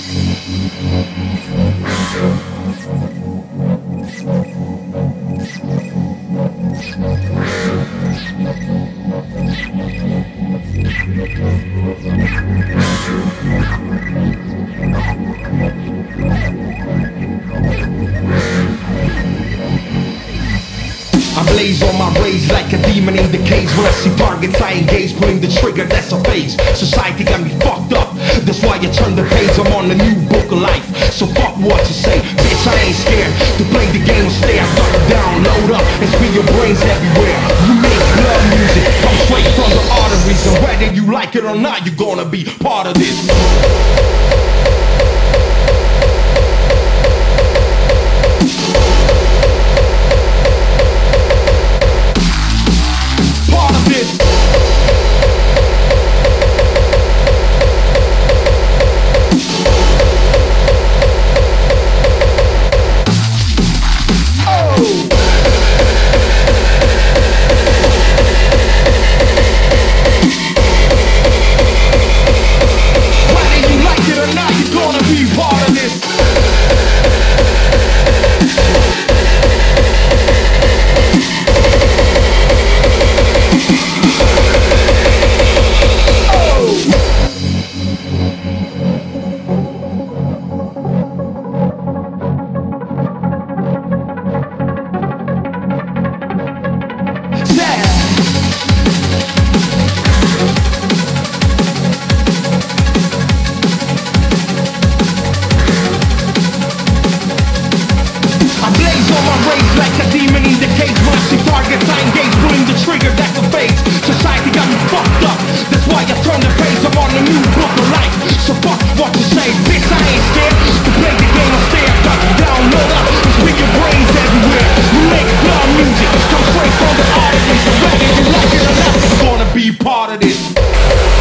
I blaze on my rays like a demon in the cage. When targets I engage, pulling the trigger, that's a phase. Society got me fucked up, that's why you turn the page. I'm on a new book of life, so fuck what you say. Bitch I ain't scared, to play the game or stay. I duck down, load up, and spin your brains everywhere. You make love music, come straight from the arteries. And whether you like it or not, you're gonna be part of this So fuck what you say. Bitch I ain't scared, to play the game. I stay Duck down, load up, your brains everywhere. We make love music, come straight from the audience whether you like it. Or not, gonna be part of this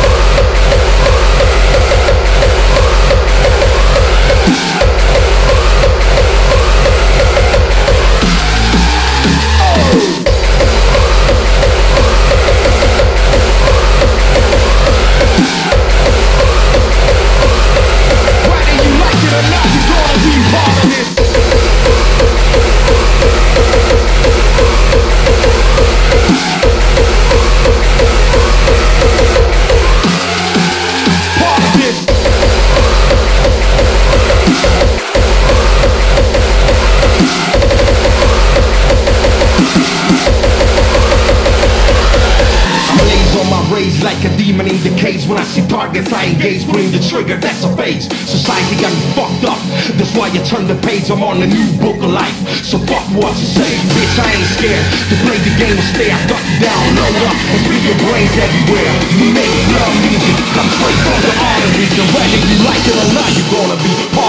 rays like a demon in the cage. When I see targets I engage, bring the trigger, that's a phase. Society got me fucked up, that's why I turn the page. I'm on a new book of life, so fuck what you say. Bitch I ain't scared, to play the game or stay I duck down, load up, and spin your brains everywhere. You make love music, come straight from the arteries. And whether you like it or not, you're gonna be part